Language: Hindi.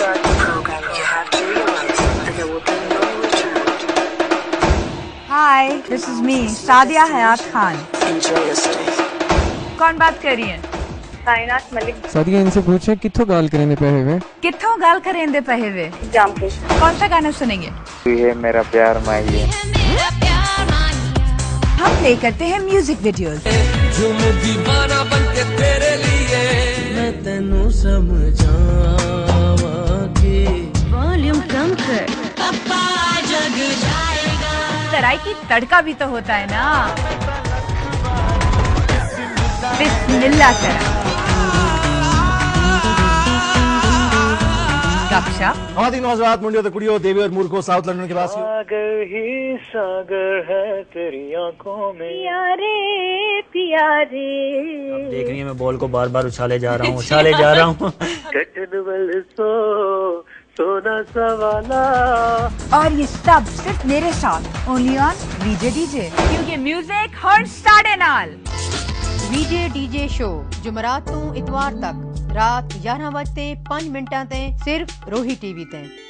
start the program, you have to realize that there will be no return. Hi this is me Sadia Hayat Khan Enjoy your stay. कौन बात कर रही है? कायनात मलिक। सादिया इनसे पूछे कितों गाल करेंगे पे हुए? कितों गाल करेंदे पहे जामपुर कौन सा गाना सुनेंगे? तू है मेरा प्यार माहिए हम प्ले करते हैं म्यूज़िक वीडियोस वॉल्यूम तराई की तड़का भी तो होता है ना। बिस्मिल्लाह करा। गपशप। खातिन नौजवान मुंडियों तो कुड़ियों देवी और मूर्खों साउथ लंदन के पास सागर ही सागर है तेरी आँखों में। प्यारे प्यारे। देख रही है मैं बॉल को बार बार उछाले जा रहा हूँ उछाले जा रहा हूँ। कटन बल सो तो सोना सवाला और ये सब सिर्फ़ मेरे साथ। ओनली ऑन वीजे डीजे क्योंकि म्यूज़िक हर साढ़े नाल। वीजे डीजे शो जुमरात तू इतवार तक। रात 11 बजते पाँच मिनटा ते सिर्फ़ रोही टीवी ते।